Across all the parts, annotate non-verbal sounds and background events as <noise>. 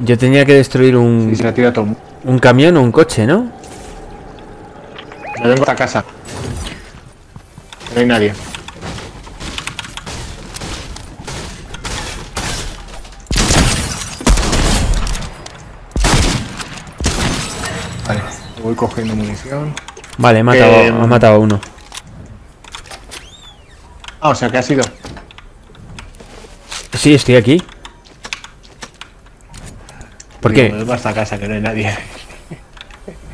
Yo tenía que destruir un, Y se la tira todo. el mundo. un camión o un coche, ¿no? Me vengo a esta casa. No hay nadie. Vale, voy cogiendo munición. Vale, he matado, Eh, he matado a uno. Ah, o sea que ha sido. Sí, estoy aquí. ¿Por Digo, qué? me vengo a esta casa que no hay nadie. <laughs>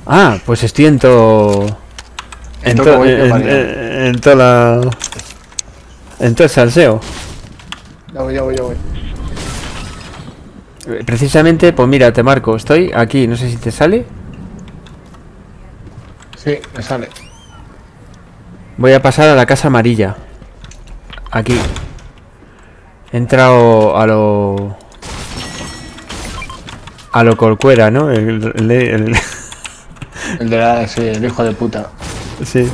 Ah, pues estoy en todo... En, todo en, en- en toda la... En todo el salseo. Ya voy, ya voy, ya voy. Precisamente, pues mira, te marco. Estoy aquí, no sé si te sale. Sí, me sale. Voy a pasar a la casa amarilla. Aquí. He entrado a lo... A lo corcuera, ¿no? El, el- el- El de la. Sí, el hijo de puta. Sí.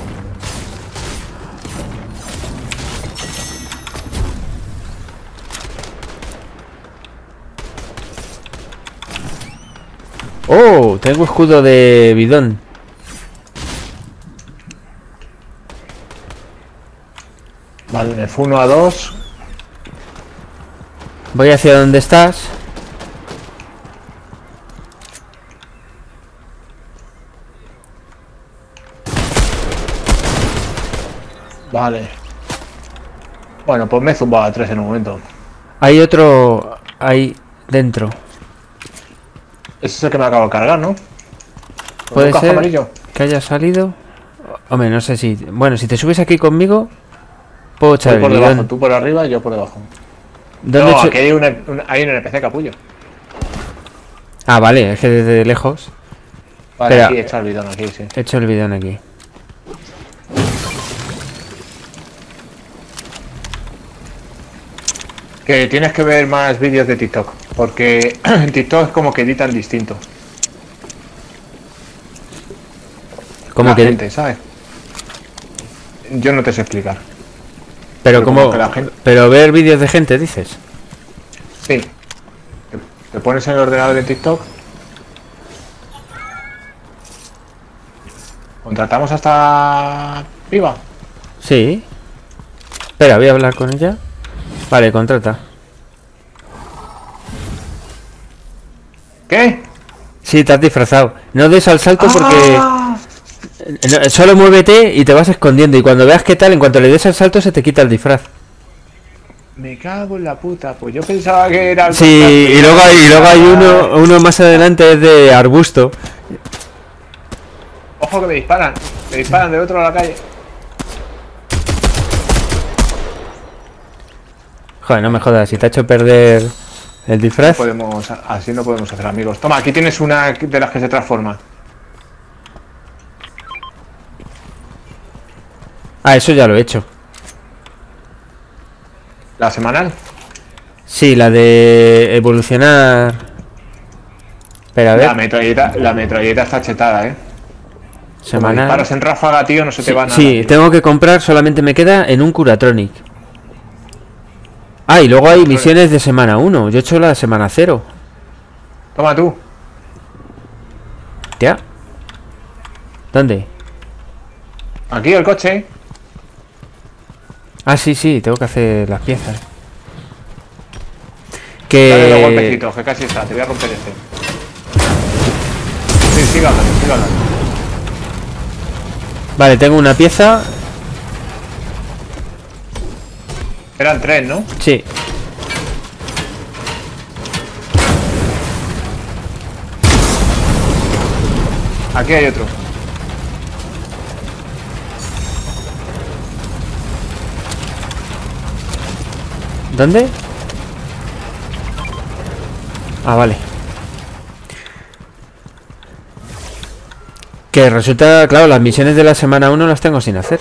Oh, tengo escudo de bidón. Vale, me fue 1 a 2. Voy hacia donde estás. Vale. Bueno, pues me he zumbado a 3 en un momento. Hay otro ahí dentro. Ese es el que me acabo de cargar, ¿no? ¿Con Puede ser amarillo? que haya salido. Hombre, no sé si. Bueno, si te subes aquí conmigo, puedo echar el debajo, tú por arriba y yo por debajo. ¿Dónde No, aquí hay, un- hay un NPC capullo. Ah, vale, es que desde lejos Vale, Espera. aquí echa el bidón, aquí, sí. he hecho el bidón aquí. Que tienes que ver más vídeos de TikTok. Porque <clears throat> en TikTok es como que editan distinto. Como la que. gente, ¿sabes? Yo no te sé explicar. pero pero como. como que la gente- Pero ver vídeos de gente, dices. Sí. Te- Te pones en el ordenador de TikTok. ¿Contratamos hasta viva? Sí. Espera, voy a hablar con ella. Vale, contrata. ¿Qué? Sí, te has disfrazado. No des al salto porque. Ah, no, solo muévete y te vas escondiendo. Y cuando veas qué tal, en cuanto le des al salto, se te quita el disfraz. Me cago en la puta. Pues yo pensaba que era. Sí, y luego hay, y luego hay uno, uno más adelante, es de arbusto. Ojo que me disparan. Me disparan del otro lado de la calle. Joder, no me jodas, si te ha hecho perder el disfraz. Podemos, así no podemos hacer amigos. Toma, aquí tienes una de las que se transforma. Ah, eso ya lo he hecho. La semanal. Sí, la de evolucionar. Espera, a La ver. metralleta, la metralleta está chetada, eh. Como Semanal. disparas en ráfaga, tío, no se te Sí, va nada. sí, tío. tengo que comprar, solamente me queda en un Curatronic. Ah, y luego hay misiones de semana 1. Yo he hecho la semana 0. Toma tú. Tía. ¿Dónde? Aquí el coche. Ah, sí, sí, tengo que hacer las piezas. Dale los Que. golpecitos, que casi está. Te voy a romper este. Sí, sigue hablando, sigue hablando. Vale, tengo una pieza. Eran tres, ¿no? Sí. Aquí hay otro. ¿Dónde? Ah, vale. Que resulta, claro, las misiones de la semana 1 las tengo sin hacer.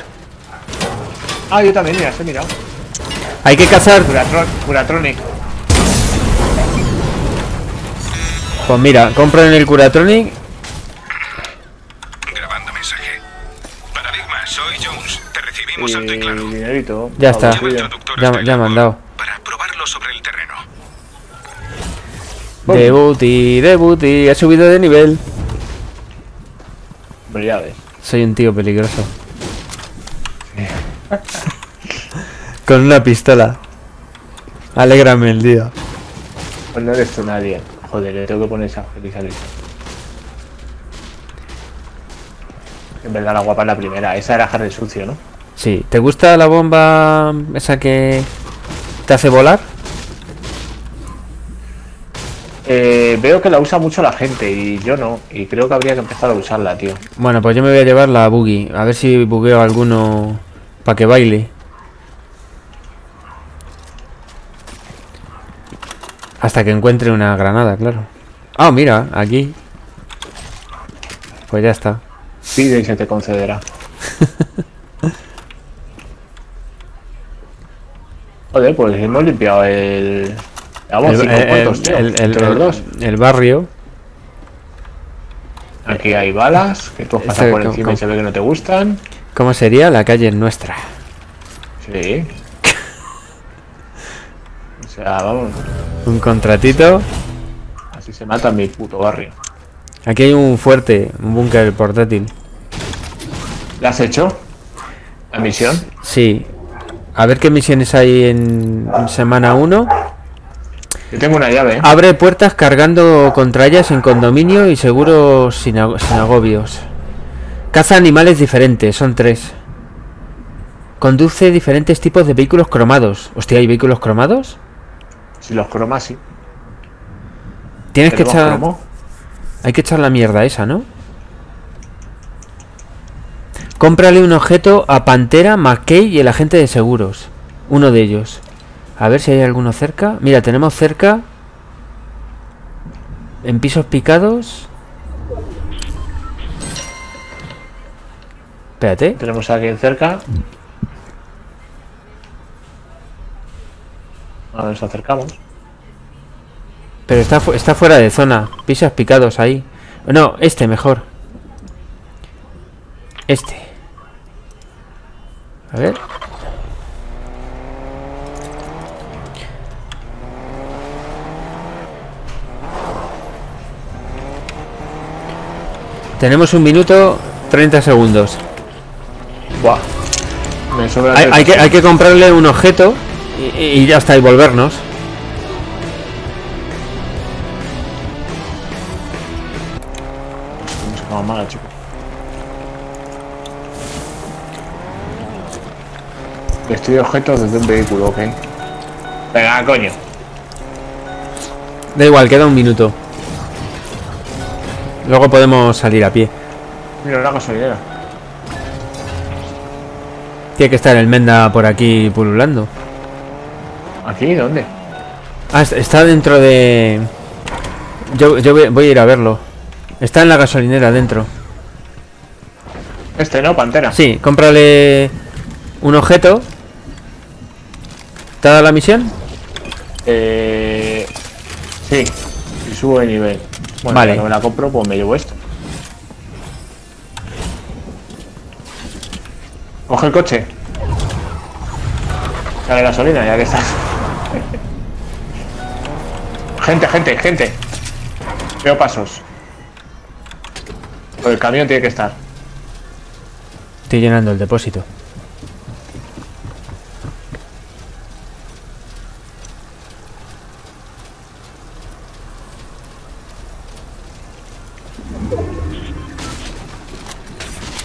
Ah, yo también, mira, se he mirado. Hay que cazar. Curatron, Curatronic. Pues mira, compro en el Curatronic. Grabando mensaje. Paradigma, soy Jones. Te recibimos alto y claro. dinerito. Ya está. Ya, ya me han dado. Para probarlo sobre el terreno. Debuti, debuti, he subido de nivel. Ya ves. Soy un tío peligroso. <laughs> Con una pistola. Alégrame el día. Pues no eres tú nadie. Joder, le tengo que poner esa feliz. En verdad la guapa es la primera. Esa era Harry Sucio, ¿no? Sí, ¿te gusta la bomba esa que te hace volar? Eh, veo que la usa mucho la gente y yo no. Y creo que habría que empezar a usarla, tío. Bueno, pues yo me voy a llevar la boogie. A ver si bugueo alguno para que baile. Hasta que encuentre una granada, claro. Ah, mira, aquí. Pues ya está. Pide y se te concederá. <laughs> Joder, pues hemos limpiado el. Vamos, El, cinco el- el- el- barrio. Aquí hay balas que tú has pasado por encima y se ve que no te gustan. ¿Cómo sería? La calle es nuestra. Sí. <laughs> O sea, vamos. Un contratito. Así se mata mi puto barrio. Aquí hay un fuerte, un búnker portátil. ¿La has hecho? ¿La misión? Sí. A ver qué misiones hay en, en semana 1. Yo tengo una llave. ¿eh? Abre puertas cargando contra ellas en condominio y seguro sin, ag- sin agobios. Caza animales diferentes, son tres. Conduce diferentes tipos de vehículos cromados. Hostia, ¿hay vehículos cromados? Si los cromas, sí. Tienes que ¿Pero los echar... cromo? Hay que echar la mierda esa, ¿no? Cómprale un objeto a Pantera, McKay y el agente de seguros. Uno de ellos. A ver si hay alguno cerca. Mira, tenemos cerca... En pisos picados... Espérate. Tenemos a alguien cerca. Nos acercamos. Pero está, fu- está fuera de zona. Pisos picados ahí. No, este mejor. Este. A ver. Tenemos un minuto 30 segundos. Buah. Me sobra Hay, el hay que, hay que comprarle un objeto y, y ya está, y volvernos. Mala, chico. Destruye objetos desde un vehículo, ok. Venga, coño. Da igual, queda un minuto. Luego podemos salir a pie. Mira la gasolinera. Tiene que estar el Menda por aquí pululando. ¿Aquí? ¿Dónde? Ah, est- está dentro de... Yo, yo voy, voy a ir a verlo. Está en la gasolinera dentro. Este, ¿no? Pantera. Sí, cómprale un objeto. ¿Te ha dado la misión? Eh... Sí. Subo de nivel. Bueno, Vale. que me la compro, pues me llevo esto. Coge el coche. Dale gasolina, ya que estás. Gente, gente, gente. Veo pasos. Pues el camión tiene que estar. Estoy llenando el depósito.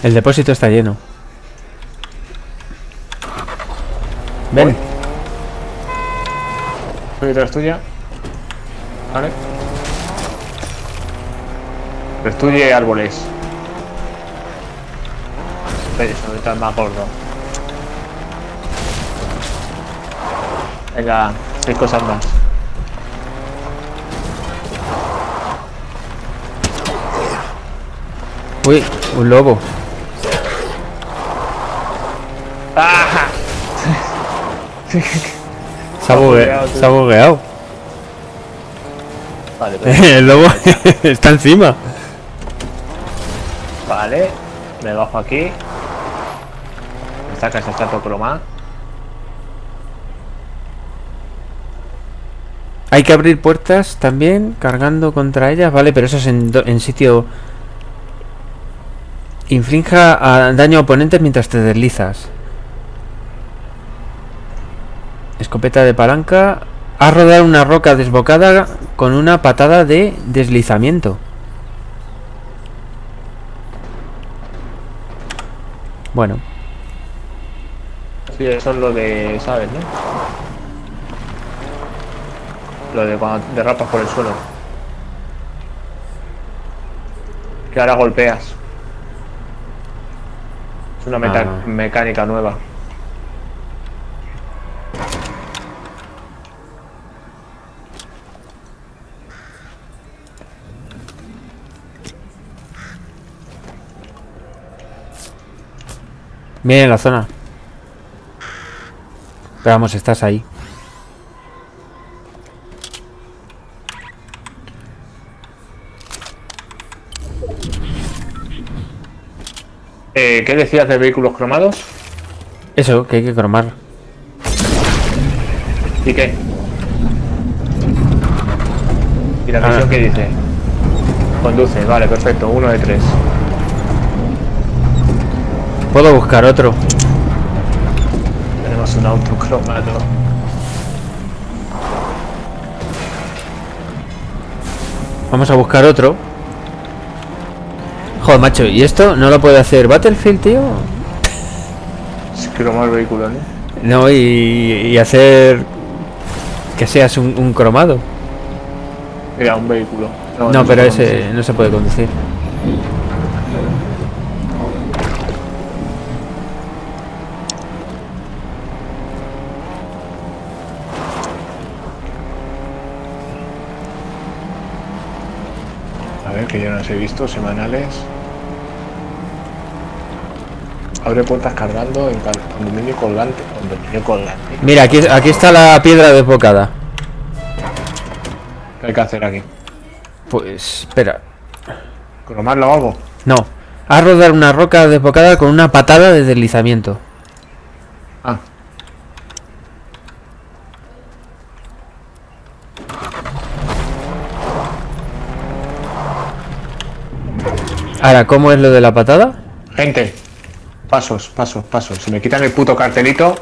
El depósito está lleno. Ven. Voy detrás tuya. Vale. Destruye árboles. Ves, ahorita es más gordo. Venga, seis cosas más. Uy, un lobo. ¡Ah! Se ha, bugue- bugueado, <laughs> se ha bugueado. Vale, <laughs> El lobo <laughs> está encima. vale. Me bajo aquí. Esta casa está todo cromada. Hay que abrir puertas también, cargando contra ellas, vale, pero eso es en, sitio... Infrinja a daño a oponentes mientras te deslizas. Escopeta de palanca. Haz rodar una roca desbocada con una patada de deslizamiento. Bueno, Sí, eso es lo de, ¿sabes, no? Lo de cuando derrapas por el suelo. Que ahora golpeas. Es una meta- Ah. mecánica nueva. Bien en la zona. Pero vamos, estás ahí. Eh, ¿Qué decías de vehículos cromados? Eso, que hay que cromar. ¿Y qué? ¿Y la Ah. misión qué dice? Conduce, vale, perfecto, uno de tres. Puedo buscar otro. Tenemos un auto cromado. Vamos a buscar otro. Joder, macho, ¿y esto no lo puede hacer Battlefield, tío? Es cromar vehículos, ¿no? No, y, y hacer que seas un, un cromado. Mira, un vehículo. No, pero ese conducir. no se puede conducir. Ver, que yo no los he visto, semanales. Abre puertas cargando en condominio colgante. Colgante. Mira, aquí, aquí está la piedra desbocada. ¿Qué hay que hacer aquí? Pues, espera. ¿Cromarla o algo? No. Haz rodar una roca desbocada con una patada de deslizamiento. Ahora, ¿cómo es lo de la patada? gente. Pasos, pasos, pasos. Si me quitan el puto cartelito.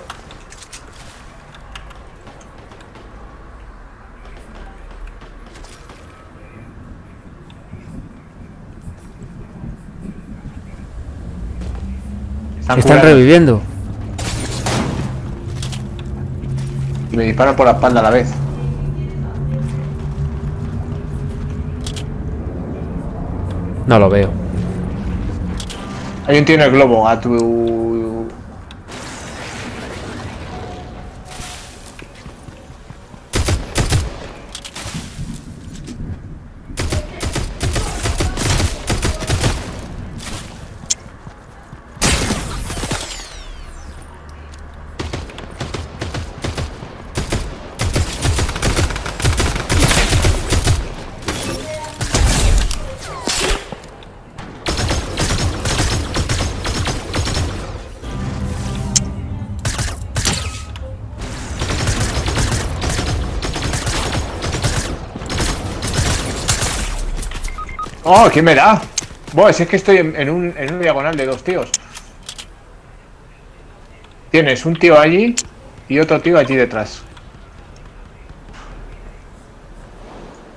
Están, Están reviviendo. Y me disparan por la espalda a la vez. No lo veo. Hay un tío en el globo, a tu. ¡Oh! ¿Quién me da? Si es que estoy en, en un, en un diagonal de dos tíos. Tienes un tío allí y otro tío allí detrás.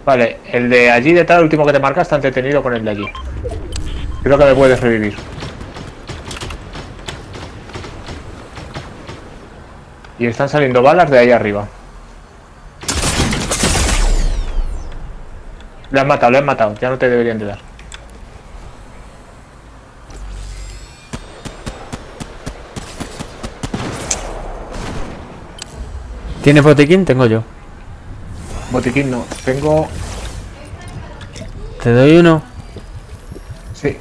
Vale, el de allí detrás, el último que te marca, está entretenido con el de allí. Creo que me puedes revivir. Y están saliendo balas de ahí arriba. Le han matado, le han matado. Ya no te deberían de dar. ¿Tienes botiquín? Tengo yo. Botiquín no. Tengo... Te doy uno. Sí.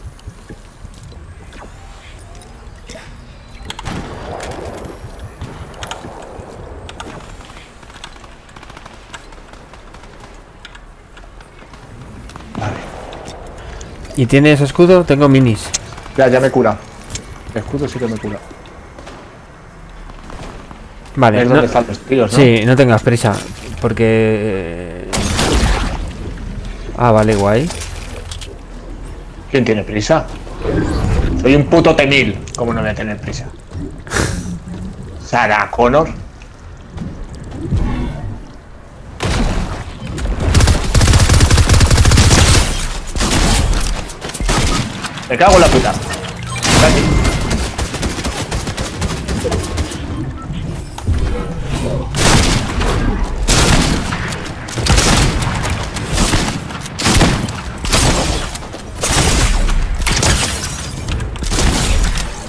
¿Y tienes escudo? Tengo minis. Ya, ya me cura. El escudo sí que me cura. Vale, es no- donde están los tíos, ¿no? sí, no tengas prisa. Porque... Ah, vale, guay. ¿Quién tiene prisa? Soy un puto temil. ¿Cómo no voy a tener prisa? <laughs> Sarah Connor. Me cago en la puta. Casi.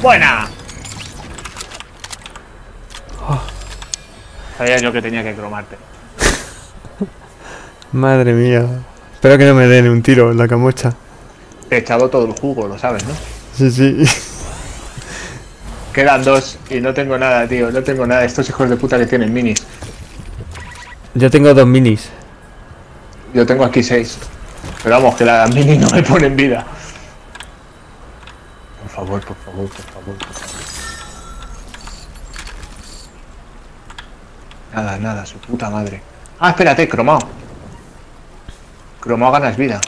Buena. Sabía yo que tenía que cromarte. <laughs> Madre mía. Espero que no me den un tiro en la camocha. He echado todo el jugo, lo sabes, ¿no? Sí, sí. <laughs> Quedan dos y no tengo nada, tío. No tengo nada. Estos hijos de puta que tienen minis. Yo tengo dos minis. Yo tengo aquí seis. Pero vamos, que las minis no me ponen vida. Por favor, por favor, por favor. por favor. Nada, nada, su puta madre. Ah, espérate, cromado. Cromado ganas vida.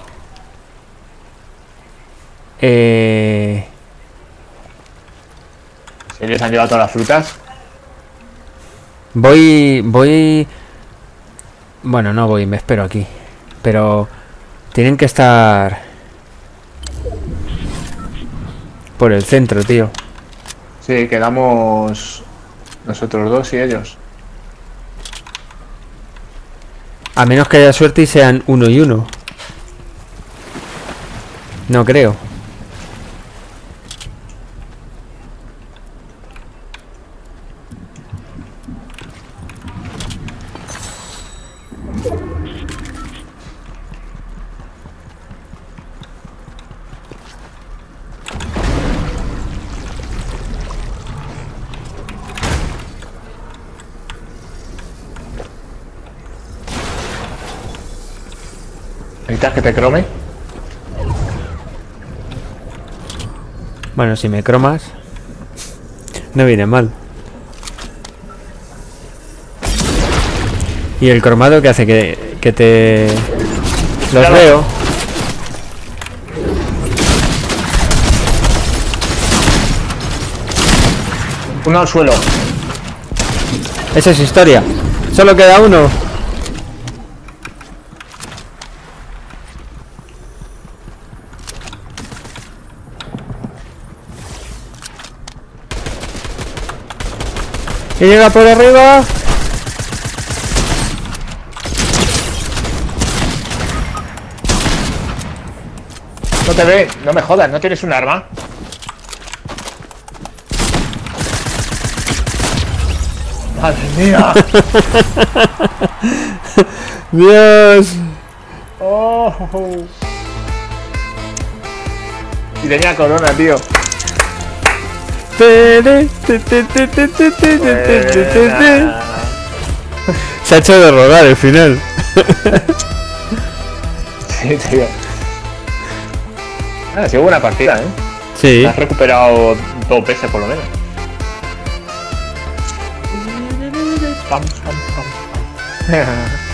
Eh... ¿Se les han llevado todas las frutas? Voy... Voy... Bueno, no voy, me espero aquí. Pero... Tienen que estar... Por el centro, tío. Sí, quedamos nosotros dos y ellos. A menos que haya suerte y sean uno y uno. No creo. ¿Necesitas que te crome? Bueno, si me cromas... No viene mal. Y el cromado que hace que, que te... Los Claro. veo. Uno al suelo. Esa es historia. Solo queda uno. Y llega por arriba. No te ve, no me jodas, ¿no tienes un arma? Madre mía. <laughs> Dios. Oh. Y tenía corona, tío. Se ha hecho de rodar el final. Sí, tío. Ah, ha sido buena partida, ¿eh? Sí. Has recuperado dos veces por lo menos. <laughs> Pam, pam, pam, pam.